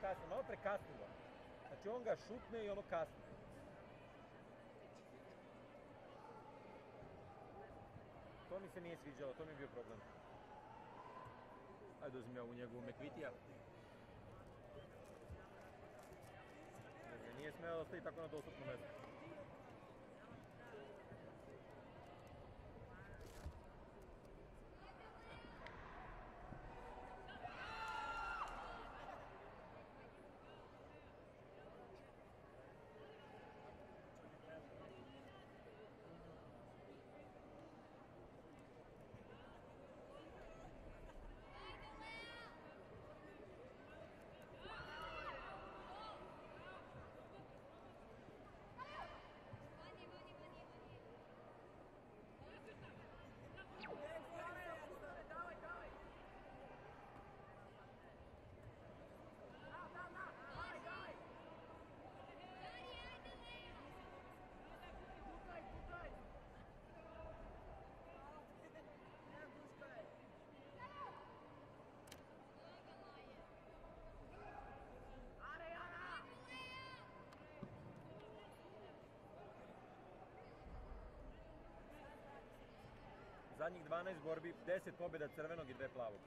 kasno, malo prekasnilo. Znači on ga šutne i ono kasno. To mi se nije sviđalo, to mi je bio problem. Ajde uzmi ovu njegovu Mekvitija. Znači, nije smjelo da stoji tako na dostupnom mjestu. Zadnjih 12 borbi, 10 pobjeda crvenog i 2 plavog.